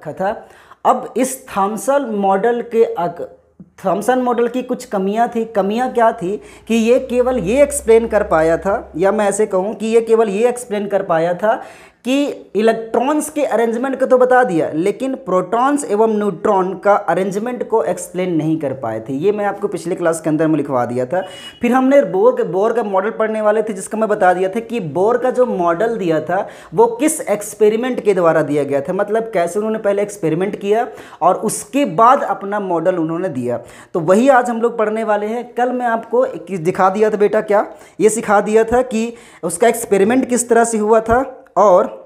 रखा था। अब इस थामसन मॉडल के थॉमसन मॉडल की कुछ कमियाँ थी। कमियाँ क्या थी कि ये केवल ये एक्सप्लेन कर पाया था, या मैं ऐसे कहूँ कि ये केवल ये एक्सप्लेन कर पाया था कि इलेक्ट्रॉन्स के अरेंजमेंट को तो बता दिया, लेकिन प्रोटॉन्स एवं न्यूट्रॉन का अरेंजमेंट को एक्सप्लेन नहीं कर पाए थे। ये मैं आपको पिछले क्लास के अंदर में लिखवा दिया था। फिर हमने बोर के, बोर का मॉडल पढ़ने वाले थे, जिसका मैं बता दिया था कि बोर का जो मॉडल दिया था, वो किस एक्सपेरिमेंट के द्वारा दिया गया था? मतलब कैसे उन्होंने पहले एक्सपेरिमेंट किया और उसके बाद अपना मॉडल उन्होंने दिया। तो वही आज हम लोग पढ़ने वाले हैं। कल मैं आपको दिखा दिया था बेटा क्या? ये सिखा दिया था कि उसका एक्सपेरिमेंट किस तरह से हुआ था। और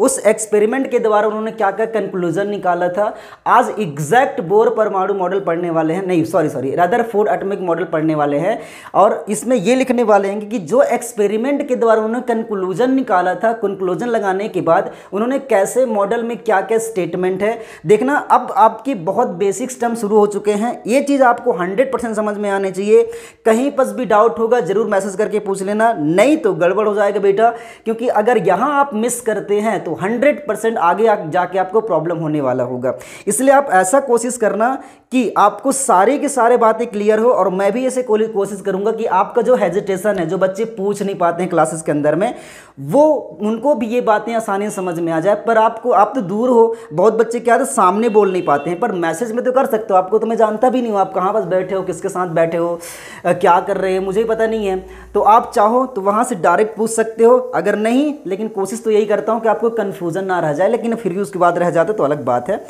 उस एक्सपेरिमेंट के द्वारा उन्होंने क्या क्या कंक्लूजन निकाला था? आज एग्जैक्ट बोर परमाणु मॉडल पढ़ने वाले हैं। नहीं sorry sorry Rutherford atomic model पढ़ने वाले हैं। और इसमें ये लिखने वाले हैं कि जो एक्सपेरिमेंट के द्वारा उन्होंने कंक्लूजन निकाला था कंक्लूजन लगाने के बाद उन्होंने कैसे मॉडल में क्या क्या स्टेटमेंट है? देखना, अब आपकी बहुत बेसिक स्टम शुरू हो चुके हैं। ये चीज़ आपको हंड्रेड परसेंट समझ में आनी चाहिए। कहीं पर भी डाउट होगा, ज़रूर मैसेज करके पूछ लेना। नहीं तो गड़बड़ हो जाएगा बेटा, क्योंकि अगर यहाँ आप मिस करते हैं तो 100 परसेंट आगे जाके आपको प्रॉब्लम होने वाला होगा। इसलिए आप ऐसा कोशिश करना कि आपको सारे के सारे बातें क्लियर हो और मैं भी ऐसे कोशिश करूँगा कि आपका जो हेजिटेशन है, जो बच्चे पूछ नहीं पाते हैं क्लासेस के अंदर में, वो उनको भी ये बातें आसानी से समझ में आ जाए। पर आपको आप तो दूर हो, बहुत बच्चे क्या है सामने बोल नहीं पाते हैं। पर मैसेज में तो कर सकते हो, आपको तो मैं जानता भी नहीं हूँ, आप कहाँ बस बैठे हो, किसके साथ बैठे हो क्या कर रहे हैं, मुझे पता नहीं है। तो आप चाहो तो वहाँ से डायरेक्ट पूछ सकते हो, अगर नहीं, लेकिन कोशिश तो यही करता हूँ कि आपको कन्फ्यूज़न ना रह जाए लेकिन फिर भी उसके बाद रह जाते तो अलग बात है।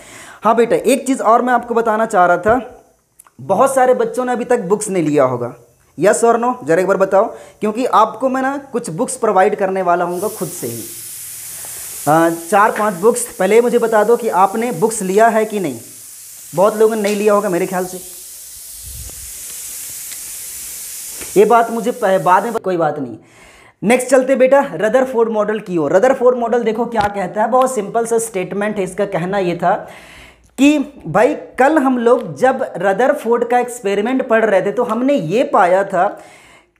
हाँ बेटा एक चीज़ और मैं आपको बताना चाह रहा था। बहुत सारे बच्चों ने अभी तक बुक्स नहीं लिया होगा। यस और नो जरा एक बार बताओ क्योंकि आपको मैं ना कुछ बुक्स प्रोवाइड करने वाला हूँ खुद से ही। आ, चार पाँच बुक्स पहले मुझे बता दो कि आपने बुक्स लिया है कि नहीं? बहुत लोगों ने नहीं लिया होगा मेरे ख्याल से। ये बात मुझे बाद में कोई बात नहीं। नेक्स्ट चलते बेटा रदर फोर्ड मॉडल की ओर। रदर फोर्ड मॉडल देखो क्या कहता है। बहुत सिंपल सा स्टेटमेंट है, इसका कहना ये था कि, भाई, कल हम लोग जब रदर फोर्ड का एक्सपेरिमेंट पढ़ रहे थे तो हमने ये पाया था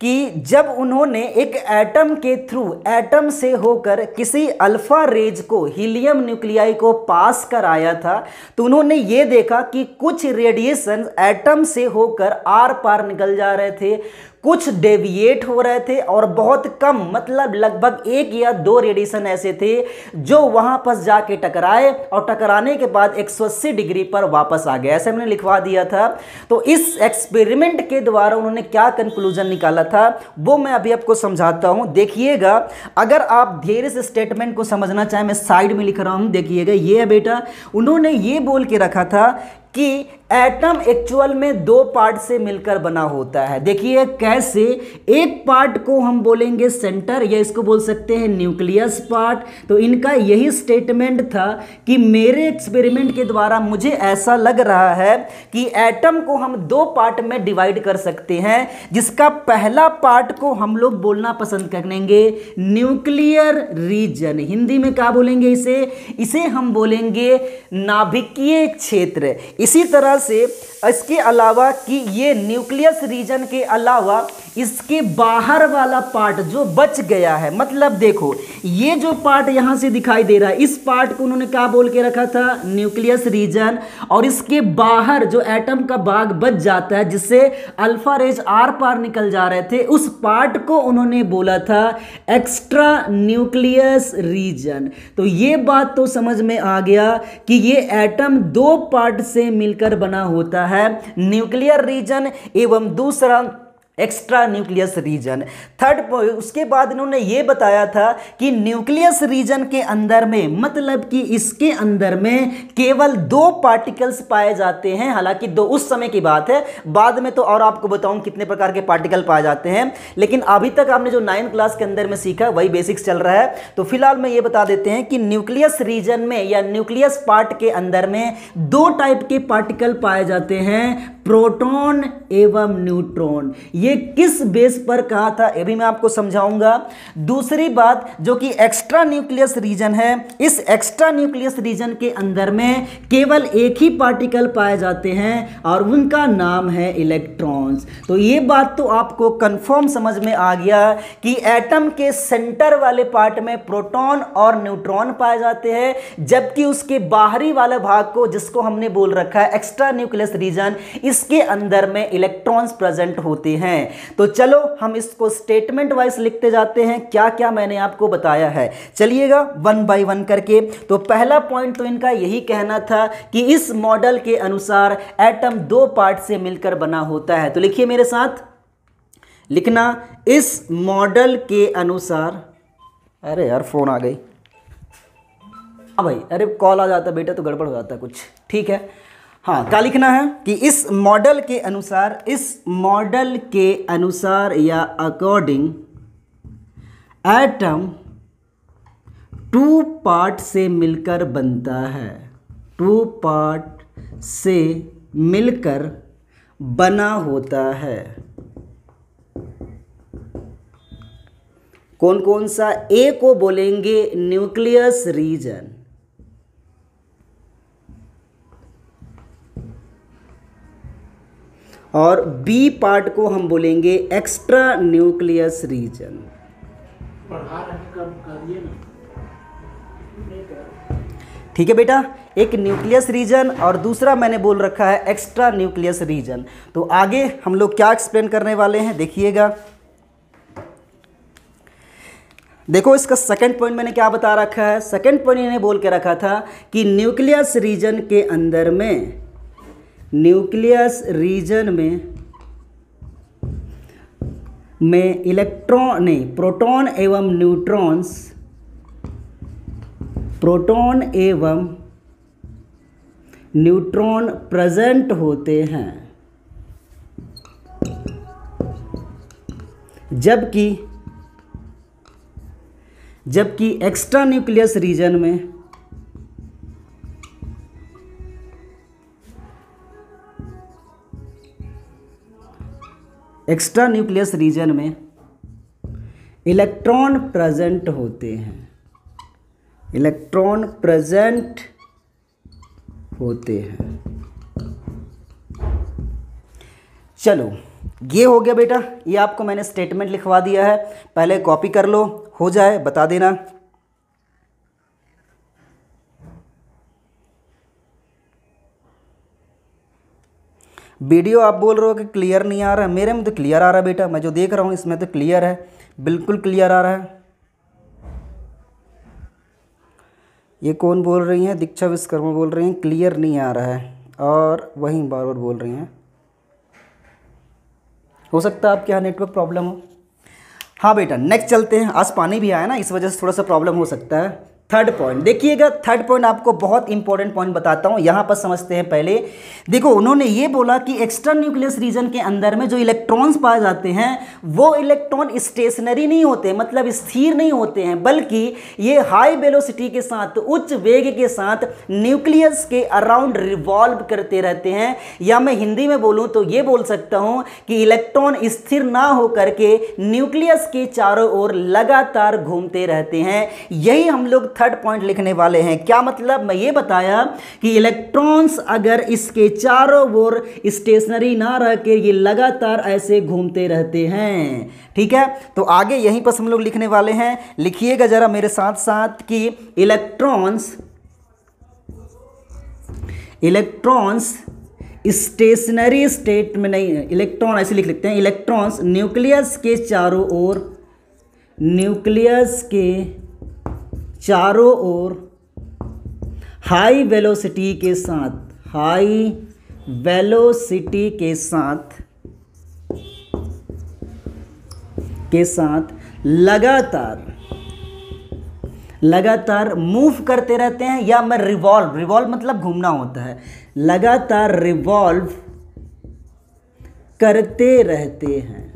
कि जब उन्होंने एक एटम के थ्रू एटम से होकर किसी अल्फ़ा रेज को हीलियम न्यूक्लियाई को पास कराया था तो उन्होंने ये देखा कि कुछ रेडिएशन एटम से होकर आर पार निकल जा रहे थे। कुछ डेविएट हो रहे थे और बहुत कम मतलब लगभग एक या दो रेडिएशन ऐसे थे जो वहाँ पर जाके टकराए और टकराने के बाद 180 डिग्री पर वापस आ गए। ऐसे मैंने लिखवा दिया था। तो इस एक्सपेरिमेंट के द्वारा उन्होंने क्या कंक्लूजन निकाला था, वो मैं अभी आपको समझाता हूँ। देखिएगा, अगर आप धीरे से स्टेटमेंट को समझना चाहें, मैं साइड में लिख रहा हूँ। देखिएगा, ये है बेटा, उन्होंने ये बोल के रखा था कि एटम एक्चुअल में दो पार्ट से मिलकर बना होता है। देखिए कैसे एक पार्ट को हम बोलेंगे सेंटर, या इसको बोल सकते हैं न्यूक्लियस पार्ट। तो इनका यही स्टेटमेंट था कि मेरे एक्सपेरिमेंट के द्वारा मुझे ऐसा लग रहा है कि एटम को हम दो पार्ट में डिवाइड कर सकते हैं, जिसका पहला पार्ट को हम लोग बोलना पसंद करेंगे न्यूक्लियर रीजन। हिंदी में क्या बोलेंगे इसे? इसे हम बोलेंगे नाभिकीय क्षेत्र। इसी तरह से इसके अलावा कि ये न्यूक्लियस रीजन के अलावा इसके बाहर वाला पार्ट जो बच गया है मतलब देखो, ये जो पार्ट यहाँ से दिखाई दे रहा है, इस पार्ट को उन्होंने क्या बोल के रखा था? Nucleus region. और इसके बाहर जो एटम का भाग बच जाता है, जिससे अल्फ़ा रेज आर पार निकल जा रहे थे, उस पार्ट को उन्होंने बोला था एक्स्ट्रा न्यूक्लियस रीजन तो ये बात तो समझ में आ गया कि ये एटम दो पार्ट से मिलकर बना होता है। न्यूक्लियर रीजन एवं दूसरा एक्स्ट्रा न्यूक्लियस रीजन थर्ड उसके बाद इन्होंने ये बताया था कि न्यूक्लियस रीजन के अंदर में मतलब कि इसके अंदर में केवल दो पार्टिकल्स पाए जाते हैं। हालाँकि दो, उस समय की बात है। बाद में तो और आपको बताऊँ कितने प्रकार के पार्टिकल पाए जाते हैं। लेकिन अभी तक आपने जो नाइन्थ क्लास के अंदर में सीखा, वही बेसिक्स चल रहा है। तो फ़िलहाल मैं ये बता देते हैं कि न्यूक्लियस रीजन में या न्यूक्लियस पार्ट के अंदर में दो टाइप के पार्टिकल पाए जाते हैं प्रोटोन एवं न्यूट्रॉन ये किस बेस पर कहा था, ये भी मैं आपको समझाऊँगा। दूसरी बात, जो कि एक्स्ट्रा न्यूक्लियस रीजन है, इस एक्स्ट्रा न्यूक्लियस रीजन के अंदर में केवल एक ही पार्टिकल पाए जाते हैं और उनका नाम है इलेक्ट्रॉन्स तो ये बात तो आपको कंफर्म समझ में आ गया कि एटम के सेंटर वाले पार्ट में प्रोटॉन और न्यूट्रॉन पाए जाते हैं, जबकि उसके बाहरी वाले भाग को जिसको हमने बोल रखा है एक्स्ट्रा न्यूक्लियस रीजन इसके अंदर में इलेक्ट्रॉन्स प्रेजेंट होते हैं। तो चलो, हम इसको स्टेटमेंट वाइज लिखते जाते हैं। क्या क्या मैंने आपको बताया है? चलिएगा वन बाय वन करके। तो पहला पॉइंट तो इनका यही कहना था कि इस मॉडल के अनुसार एटम दो पार्ट से मिलकर बना होता है। तो लिखिए मेरे साथ। लिखना, इस मॉडल के अनुसार, अरे यार फ़ोन आ गई। हाँ भाई, अरे कॉल आ जाता, बेटा तो गड़बड़ हो जाता कुछ। ठीक है? हाँ क्या लिखना है? कि इस मॉडल के अनुसार, इस मॉडल के अनुसार या अकॉर्डिंग एटम टू पार्ट से मिलकर बनता है। टू पार्ट से मिलकर बना होता है। कौन कौन सा ए को बोलेंगे? न्यूक्लियस रीजन और बी पार्ट को हम बोलेंगे एक्स्ट्रा न्यूक्लियस रीजन ठीक है बेटा? एक न्यूक्लियस रीजन और दूसरा मैंने बोल रखा है एक्स्ट्रा न्यूक्लियस रीजन तो आगे हम लोग क्या एक्सप्लेन करने वाले हैं देखिएगा. देखो इसका सेकंड पॉइंट मैंने क्या बता रखा है? सेकंड पॉइंट इन्हें बोल के रखा था कि न्यूक्लियस रीजन के अंदर में न्यूक्लियस रीजन में में इलेक्ट्रॉन, नहीं, प्रोटॉन एवं न्यूट्रॉन्स, प्रोटॉन एवं न्यूट्रॉन प्रेजेंट होते हैं। जबकि जबकि एक्स्ट्रा न्यूक्लियस रीजन में एक्स्ट्रा न्यूक्लियस रीजन में इलेक्ट्रॉन प्रेजेंट होते हैं। इलेक्ट्रॉन प्रेजेंट होते हैं। चलो, ये हो गया बेटा, ये आपको मैंने स्टेटमेंट लिखवा दिया है। पहले कॉपी कर लो, हो जाए, बता देना। वीडियो आप बोल रहे हो कि क्लियर नहीं आ रहा है, मेरे में तो क्लियर आ रहा है बेटा, मैं जो देख रहा हूँ इसमें तो क्लियर है, बिल्कुल क्लियर आ रहा है। ये कौन बोल रही हैं? दीक्षा विश्वकर्मा बोल रही हैं, क्लियर नहीं आ रहा है, और वहीं बार बार बोल रही हैं। हो सकता है आपके यहाँ नेटवर्क प्रॉब्लम हो। हाँ बेटा नेक्स्ट चलते हैं, आज पानी भी आया ना, इस वजह से थोड़ा सा प्रॉब्लम हो सकता है। थर्ड पॉइंट देखिएगा थर्ड पॉइंट आपको बहुत इंपॉर्टेंट पॉइंट बताता हूँ, यहाँ पर समझते हैं पहले। देखो, उन्होंने ये बोला कि एक्स्ट्रा न्यूक्लियस रीजन के अंदर में जो इलेक्ट्रॉन्स पाए जाते हैं, वो इलेक्ट्रॉन स्टेशनरी नहीं होते मतलब स्थिर नहीं होते हैं, बल्कि ये हाई वेलोसिटी के साथ, उच्च वेग के साथ न्यूक्लियस के अराउंड रिवॉल्व करते रहते हैं। या मैं हिंदी में बोलूँ तो ये बोल सकता हूँ कि इलेक्ट्रॉन स्थिर ना होकर के न्यूक्लियस के चारों ओर लगातार घूमते रहते हैं। यही हम लोग थर्ड पॉइंट लिखने वाले हैं। क्या मतलब? मैं ये बताया कि इलेक्ट्रॉन्स अगर इसके चारों ओर स्टेशनरी ना रह के ये लगातार ऐसे घूमते रहते हैं। ठीक है? तो आगे यहीं पर हम लोग लिखने वाले हैं। लिखिएगा जरा मेरे साथ साथ कि इलेक्ट्रॉन्स इलेक्ट्रॉन्स स्टेशनरी स्टेट में नहीं इलेक्ट्रॉन ऐसे लिख लेते हैं। इलेक्ट्रॉन्स न्यूक्लियस के चारों ओर न्यूक्लियस के चारों ओर हाई वेलोसिटी के साथ, हाई वेलोसिटी के साथ के साथ लगातार लगातार मूव करते रहते हैं या मैं रिवॉल्व रिवॉल्व मतलब घूमना होता है। लगातार रिवॉल्व करते रहते हैं।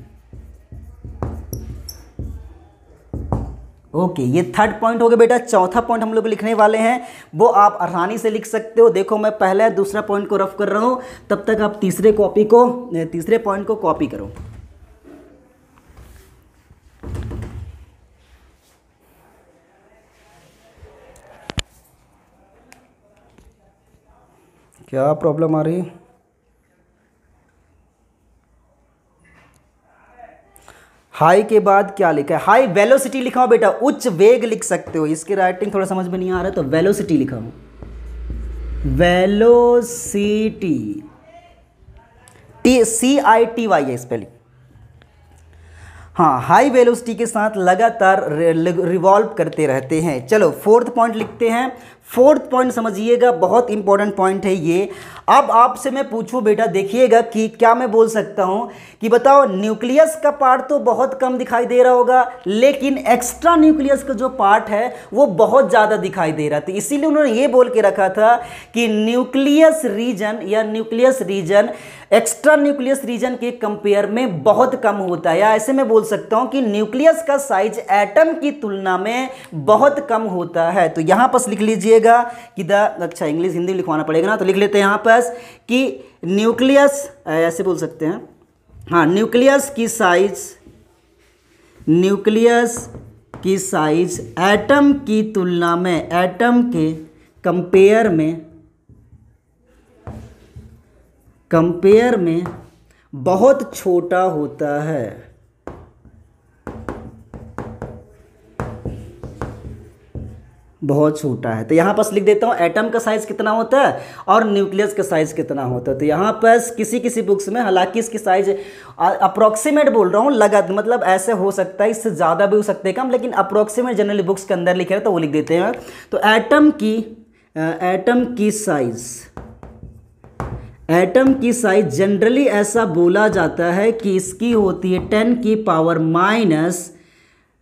ओके okay, ये थर्ड पॉइंट हो गया बेटा चौथा पॉइंट हम लोग लिखने वाले हैं। वो आप आसानी से लिख सकते हो। देखो मैं पहले दूसरा पॉइंट को रफ कर रहा हूँ। तब तक आप तीसरे कॉपी को तीसरे पॉइंट को कॉपी करो। क्या प्रॉब्लम आ रही? है हाई के बाद क्या लिखा है? हाई वेलोसिटी लिखा हो बेटा, उच्च वेग लिख सकते हो। इसकी राइटिंग थोड़ा समझ में नहीं आ रहा तो वेलोसिटी लिखा हो velocity. T C I T Y है स्पेलिंग हाँ हाई वेलोसिटी के साथ लगातार रिवॉल्व करते रहते हैं। चलो, फोर्थ पॉइंट लिखते हैं। फोर्थ पॉइंट समझिएगा, बहुत इंपॉर्टेंट पॉइंट है ये। अब आपसे मैं पूछूँ बेटा, देखिएगा कि क्या मैं बोल सकता हूँ कि बताओ न्यूक्लियस का पार्ट तो बहुत कम दिखाई दे रहा होगा, लेकिन एक्स्ट्रा न्यूक्लियस का जो पार्ट है, वो बहुत ज़्यादा दिखाई दे रहा था इसीलिए उन्होंने ये बोल के रखा था कि न्यूक्लियस रीजन या nucleus region extra nucleus region के कंपेयर में बहुत कम होता है। या ऐसे मैं बोल सकता हूँ कि न्यूक्लियस का साइज़ एटम की तुलना में बहुत कम होता है। तो यहाँ पर लिख लीजिएगा कि द अच्छा इंग्लिश हिंदी लिखवाना पड़ेगा ना तो लिख लेते हैं यहाँ पर कि न्यूक्लियस ऐसे बोल सकते हैं। हाँ न्यूक्लियस की साइज़, न्यूक्लियस की साइज़ एटम की तुलना में, एटम के कंपेयर में कंपेयर में बहुत छोटा होता है। बहुत छोटा है। तो यहाँ पर लिख देता हूँ एटम का साइज़ कितना होता है और न्यूक्लियस का साइज़ कितना होता है। तो यहाँ पर किसी किसी बुक्स में, हालाँकि इसकी साइज़ अप्रोक्सीमेट बोल रहा हूँ, लगत मतलब ऐसे हो सकता है, इससे ज़्यादा भी हो सकते हैं कम, लेकिन अप्रोक्सीमेट जनरली बुक्स के अंदर लिखे हैं तो वो लिख देते हैं। तो एटम की एटम की साइज़ एटम की साइज़ जनरली ऐसा बोला जाता है कि इसकी होती है टेन की पावर माइनस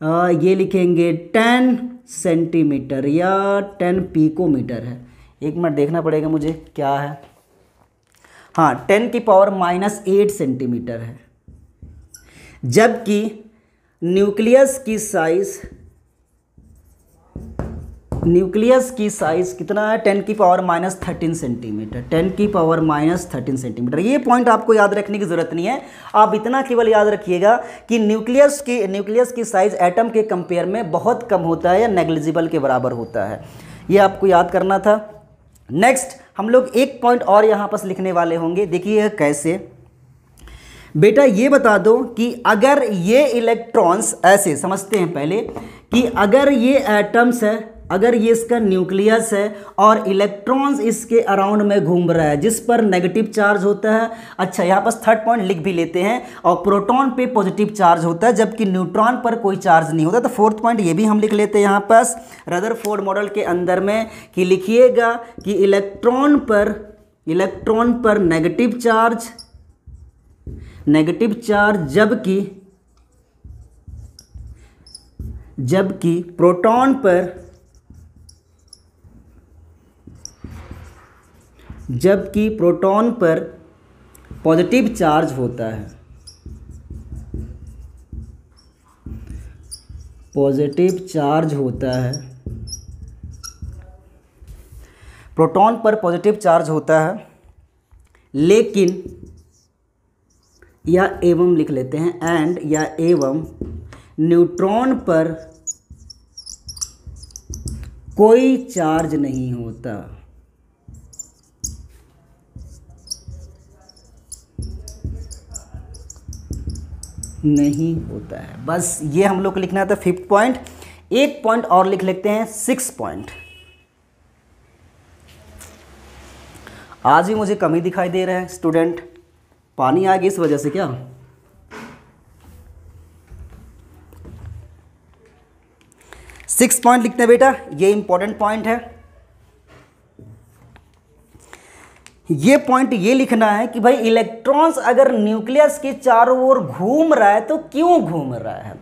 ये लिखेंगे टेन सेंटीमीटर या टेन पीकोमीटर है। एक मिनट देखना पड़ेगा मुझे क्या है। हाँ टेन की पावर माइनस एट सेंटीमीटर है। जबकि न्यूक्लियस की साइज़ न्यूक्लियस की साइज़ कितना है? टेन की power minus thirteen centimetre ten की पावर माइनस थर्टीन सेंटीमीटर ये पॉइंट आपको याद रखने की ज़रूरत नहीं है। आप इतना केवल याद रखिएगा कि न्यूक्लियस की न्यूक्लियस की साइज़ एटम के कंपेयर में बहुत कम होता है या नेग्लिजिबल के बराबर होता है। ये आपको याद करना था। नेक्स्ट हम लोग एक पॉइंट और यहाँ पर लिखने वाले होंगे। देखिए कैसे। बेटा, ये बता दो कि अगर ये इलेक्ट्रॉन्स ऐसे, समझते हैं पहले कि अगर ये एटम्स है अगर ये इसका न्यूक्लियस है और इलेक्ट्रॉन्स इसके अराउंड में घूम रहा है, जिस पर नेगेटिव चार्ज होता है अच्छा यहाँ पर थर्ड पॉइंट लिख भी लेते हैं, और प्रोटॉन पे पॉजिटिव चार्ज होता है, जबकि न्यूट्रॉन पर कोई चार्ज नहीं होता तो फोर्थ पॉइंट ये भी हम लिख लेते हैं यहाँ पास रदर फोर्ड मॉडल के अंदर में, कि लिखिएगा कि इलेक्ट्रॉन पर इलेक्ट्रॉन पर नेगेटिव चार्ज नेगेटिव चार्ज जबकि जबकि प्रोटॉन पर जबकि प्रोटॉन पर पॉजिटिव चार्ज होता है। पॉजिटिव चार्ज होता है। प्रोटॉन पर पॉजिटिव चार्ज होता है, लेकिन या एवं लिख लेते हैं एंड या एवं न्यूट्रॉन पर कोई चार्ज नहीं होता। नहीं होता है। बस ये हम लोग को लिखना था फिफ्थ पॉइंट एक पॉइंट और लिख लेते हैं सिक्स पॉइंट आज भी मुझे कमी दिखाई दे रहा है स्टूडेंट पानी आ गई इस वजह से क्या? सिक्स पॉइंट लिखते हैं बेटा, ये इंपॉर्टेंट पॉइंट है। ये पॉइंट ये लिखना है कि भाई इलेक्ट्रॉन्स अगर न्यूक्लियस के चारों ओर घूम रहा है तो क्यों घूम रहा है?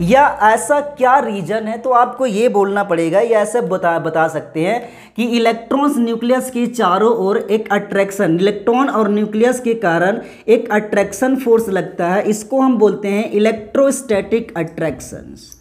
या ऐसा क्या रीजन है? तो आपको ये बोलना पड़ेगा, या ऐसे बता बता सकते हैं कि इलेक्ट्रॉन्स न्यूक्लियस के चारों ओर एक अट्रैक्शन इलेक्ट्रॉन और न्यूक्लियस के कारण एक अट्रैक्शन फोर्स लगता है। इसको हम बोलते हैं इलेक्ट्रोस्टैटिक अट्रैक्शंस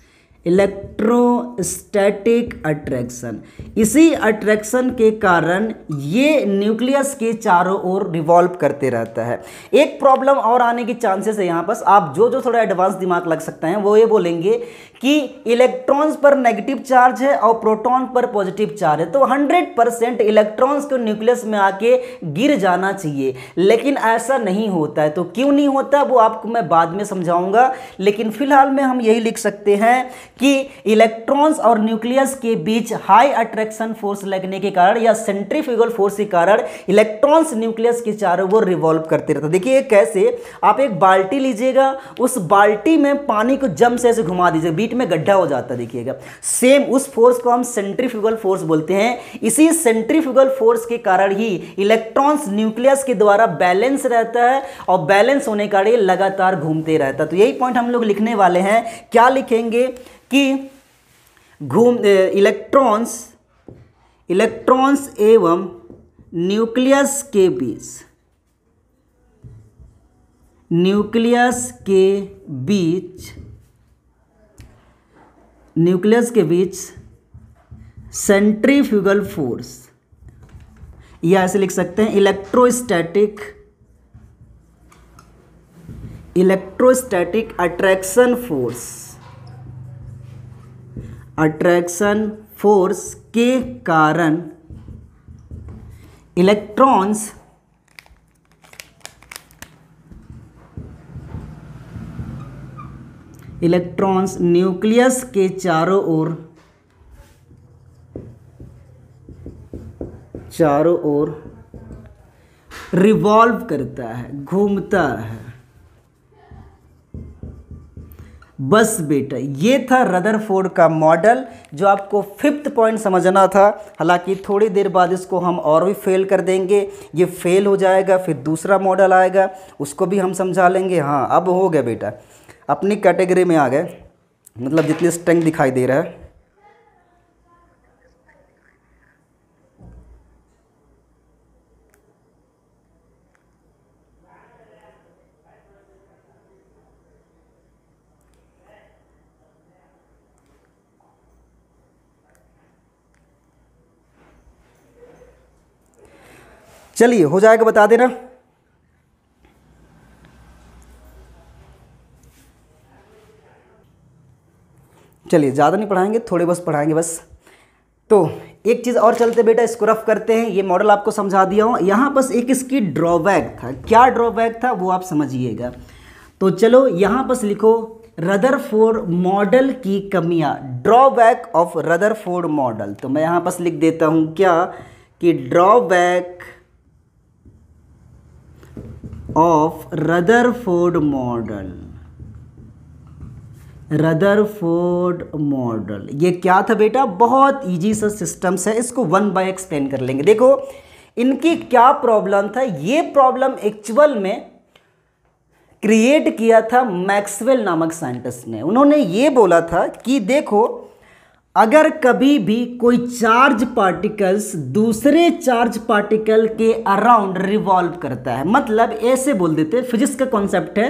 इलेक्ट्रोस्टैटिक अट्रैक्शन इसी अट्रैक्शन के कारण ये न्यूक्लियस के चारों ओर रिवॉल्व करते रहता है। एक प्रॉब्लम और आने की चांसेस है यहाँ पर। आप जो जो थोड़ा एडवांस दिमाग लग सकते हैं, वो ये बोलेंगे कि इलेक्ट्रॉन्स पर नेगेटिव चार्ज है और प्रोटॉन पर पॉजिटिव चार्ज है। तो 100 परसेंट इलेक्ट्रॉन्स को न्यूक्लियस में आके गिर जाना चाहिए। लेकिन ऐसा नहीं होता है। तो क्यों नहीं होता? वो आपको मैं बाद में समझाऊँगा। लेकिन फ़िलहाल में हम यही लिख सकते हैं कि इलेक्ट्रॉन्स और न्यूक्लियस के बीच हाई अट्रैक्शन फोर्स लगने के कारण या सेंट्रीफ्यूगल फोर्स के कारण इलेक्ट्रॉन्स न्यूक्लियस के चारों ओर रिवॉल्व करते रहते देखिए कैसे? आप एक बाल्टी लीजिएगा। उस बाल्टी में पानी को जम से ऐसे घुमा दीजिए। बीट में गड्ढा हो जाता है देखिएगा। सेम उस फोर्स को हम सेंट्रीफ्यूगल फोर्स बोलते हैं। इसी सेंट्रीफ्यूगल फोर्स के कारण ही इलेक्ट्रॉन्स न्यूक्लियस के द्वारा बैलेंस रहता है और बैलेंस होने का लगातार घूमते रहता है। तो यही पॉइंट हम लोग लिखने वाले हैं। क्या लिखेंगे कि घूम इलेक्ट्रॉन्स इलेक्ट्रॉन्स एवं न्यूक्लियस के बीच न्यूक्लियस के बीच न्यूक्लियस के बीच सेंट्रीफ्यूगल फोर्स। या ऐसे लिख सकते हैं electrostatic electrostatic attraction force attraction force के कारण इलेक्ट्रॉन्स इलेक्ट्रॉन्स न्यूक्लियस के चारों ओर चारों ओर रिवॉल्व करता है, घूमता है। बस बेटा, ये था रदरफोर्ड का मॉडल जो आपको फिफ्थ पॉइंट समझना था। हालाँकि थोड़ी देर बाद इसको हम और भी फेल कर देंगे। ये फेल हो जाएगा, फिर दूसरा मॉडल आएगा, उसको भी हम समझा लेंगे। हाँ अब हो गया बेटा। अपनी कैटेगरी में आ गए। मतलब जितनी स्ट्रेंथ दिखाई दे रहा है। चलिए, हो जाएगा बता देना। चलिए, ज़्यादा नहीं पढ़ाएँगे, थोड़े बस पढ़ाएँगे बस। तो एक चीज़ और चलते बेटा, इसको रफ करते हैं, ये मॉडल आपको समझा दिया हूँ। यहाँ बस एक इसकी ड्रॉबैक था। क्या ड्रॉबैक था वो आप समझिएगा। तो चलो, यहाँ बस लिखो रदरफोर्ड मॉडल की कमियाँ। ड्रॉबैक ऑफ़ रदरफोर्ड मॉडल तो मैं यहाँ बस लिख देता हूँ क्या? कि drawback of Rutherford model Rutherford model ये क्या था बेटा? बहुत इजी सा सिस्टम्स है, इसको वन बाय एक्सप्लेन कर लेंगे। देखो, इनकी क्या प्रॉब्लम था? ये प्रॉब्लम एक्चुअल में क्रिएट किया था मैक्सवेल नामक साइंटिस्ट ने। उन्होंने ये बोला था कि देखो, अगर कभी भी कोई चार्ज पार्टिकल्स दूसरे चार्ज पार्टिकल के अराउंड रिवॉल्व करता है मतलब ऐसे बोल देते फिजिक्स का कॉन्सेप्ट है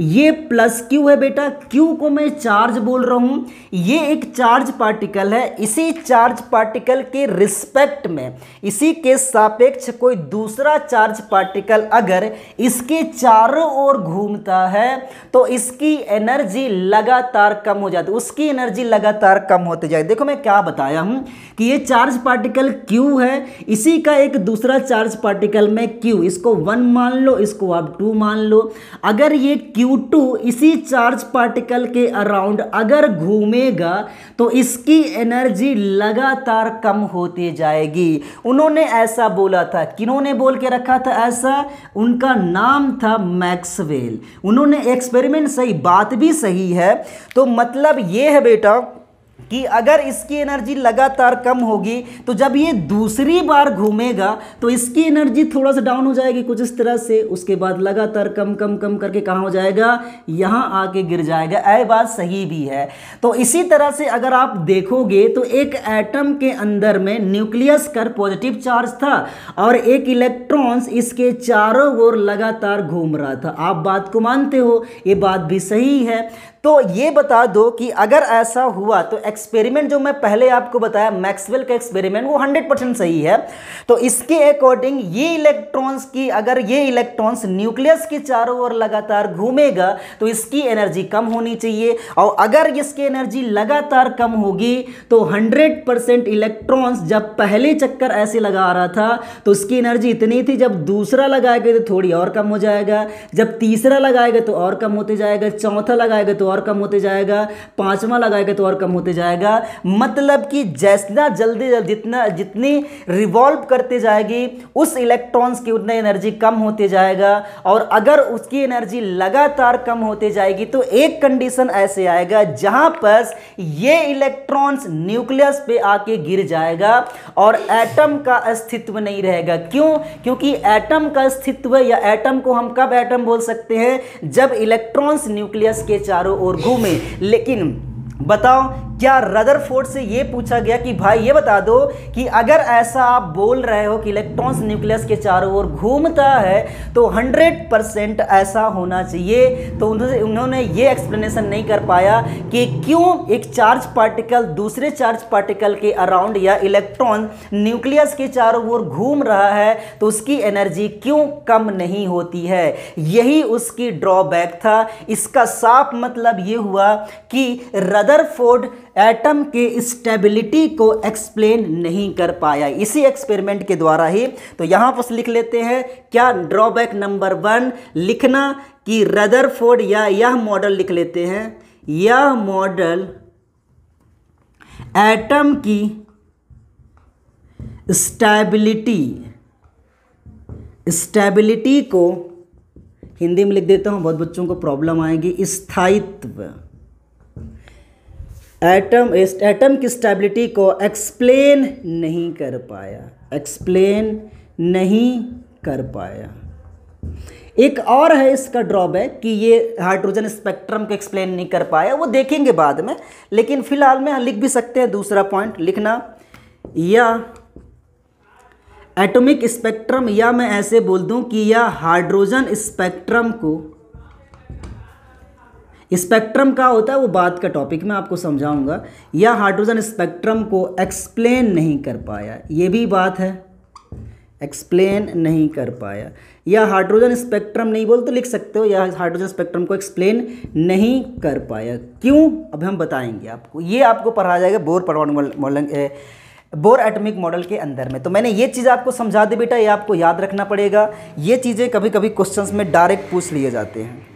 ये प्लस क्यू है बेटा? क्यू को मैं चार्ज बोल रहा हूँ? ये एक चार्ज पार्टिकल है। इसी चार्ज पार्टिकल के रिस्पेक्ट में, इसी के सापेक्ष कोई दूसरा चार्ज पार्टिकल अगर इसके चारों ओर घूमता है तो इसकी एनर्जी लगातार कम हो जाती, उसकी एनर्जी लगातार कम होती जाए। देखो मैं क्या बताया हूँ कि ये चार्ज पार्टिकल क्यू है? इसी का एक दूसरा चार्ज पार्टिकल में क्यू? इसको वन मान लो, इसको आप टू मान लो। अगर ये क्यू Q2 इसी चार्ज पार्टिकल के अराउंड अगर घूमेगा तो इसकी एनर्जी लगातार कम होती जाएगी। उन्होंने ऐसा बोला था। किन्होंने बोल के रखा था ऐसा? उनका नाम था मैक्सवेल। उन्होंने एक्सपेरिमेंट सही, बात भी सही है। तो मतलब ये है बेटा कि अगर इसकी एनर्जी लगातार कम होगी तो जब ये दूसरी बार घूमेगा तो इसकी एनर्जी थोड़ा सा डाउन हो जाएगी कुछ इस तरह से। उसके बाद लगातार कम कम कम करके कहाँ हो जाएगा? यहाँ आके गिर जाएगा। ऐ बात सही भी है। तो इसी तरह से अगर आप देखोगे तो एक एटम के अंदर में न्यूक्लियस कर पॉजिटिव चार्ज था और एक इलेक्ट्रॉन्स इसके चारों ओर लगातार घूम रहा था। आप बात को मानते हो, ये बात भी सही है। तो ये बता दो कि अगर ऐसा हुआ तो एक्सपेरिमेंट जो मैं पहले आपको बताया मैक्सवेल का एक्सपेरिमेंट वो 100 परसेंट सही है। तो इसके अकॉर्डिंग ये इलेक्ट्रॉन्स की, अगर ये इलेक्ट्रॉन्स न्यूक्लियस के चारों ओर लगातार घूमेगा तो इसकी एनर्जी कम होनी चाहिए। और अगर इसकी एनर्जी लगातार कम होगी तो 100 परसेंट इलेक्ट्रॉन्स जब पहले चक्कर ऐसे लगा रहा था तो उसकी एनर्जी इतनी थी, जब दूसरा लगाएगा तो थोड़ी और कम हो जाएगा, जब तीसरा लगाएगा तो और कम होते जाएगा, चौथा लगाएगा तो और कम होते जाएगा, पांचवा लगाएगा तो और कम होते जाएगा। मतलब कि जैसा जल्दी जितना, जितनी रिवॉल्व करते जाएगी, उस इलेक्ट्रॉन्स की उतना एनर्जी कम होते जाएगा। और अगर उसकी एनर्जी लगातार कम होते जाएगी तो एक कंडीशन ऐसे आएगा, जहाँ पर ये इलेक्ट्रॉन्स न्यूक्लियस पे आके गिर जाएगा और एटम का अस्तित्व नहीं रहेगा। क्यों? क्योंकि एटम का अस्तित्व या एटम को हम कब एटम बोल सकते हैं? जब इलेक्ट्रॉन्स न्यूक्लियस के चारों ओर घूमे लेकिन बताओ, क्या रदरफोर्ड से ये पूछा गया कि भाई ये बता दो कि अगर ऐसा आप बोल रहे हो कि इलेक्ट्रॉन्स न्यूक्लियस के चारों ओर घूमता है तो 100 परसेंट ऐसा होना चाहिए। तो उन्होंने ये एक्सप्लेनेशन नहीं कर पाया कि क्यों एक चार्ज पार्टिकल दूसरे चार्ज पार्टिकल के अराउंड या इलेक्ट्रॉन न्यूक्लियस के चारों ओर घूम रहा है तो उसकी एनर्जी क्यों कम नहीं होती है? यही उसकी ड्रॉबैक था। इसका साफ़ मतलब ये हुआ कि रदरफोर्ड एटम के स्टेबिलिटी को एक्सप्लेन नहीं कर पाया। इसी एक्सपेरिमेंट के द्वारा ही तो यहाँ पर लिख लेते हैं, क्या ड्रॉबैक नंबर वन लिखना कि रदरफोर्ड या यह मॉडल लिख लेते हैं। यह मॉडल एटम की स्टेबिलिटी स्टेबिलिटी को, हिंदी में लिख देता हूँ, बहुत बच्चों को प्रॉब्लम आएगी, स्थायित्व। एटम एटम की स्टेबिलिटी को एक्सप्लेन नहीं कर पाया। एक्सप्लेन नहीं कर पाया। एक और है इसका ड्रॉबैक कि ये हाइड्रोजन स्पेक्ट्रम को एक्सप्लेन नहीं कर पाया। वो देखेंगे बाद में, लेकिन फ़िलहाल में लिख भी सकते हैं दूसरा पॉइंट लिखना। या एटॉमिक स्पेक्ट्रम या मैं ऐसे बोल दूँ कि यह हाइड्रोजन स्पेक्ट्रम को स्पेक्ट्रम का होता है, वो बात का टॉपिक मैं आपको समझाऊँगा। या हाइड्रोजन स्पेक्ट्रम को एक्सप्लेन नहीं कर पाया, ये भी बात है। एक्सप्लेन नहीं कर पाया। या हाइड्रोजन स्पेक्ट्रम नहीं बोल तो लिख सकते हो, या हाइड्रोजन स्पेक्ट्रम को एक्सप्लेन नहीं कर पाया। क्यों? अब हम बताएँगे आपको। ये आपको पढ़ा जाएगा बोर परमाणु मॉडल बोर एटॉमिक मॉडल के अंदर में। तो मैंने ये चीज़ आपको समझा दी बेटा, ये आपको याद रखना पड़ेगा। ये चीज़ें कभी कभी क्वेश्चंस में डायरेक्ट पूछ लिए जाते हैं।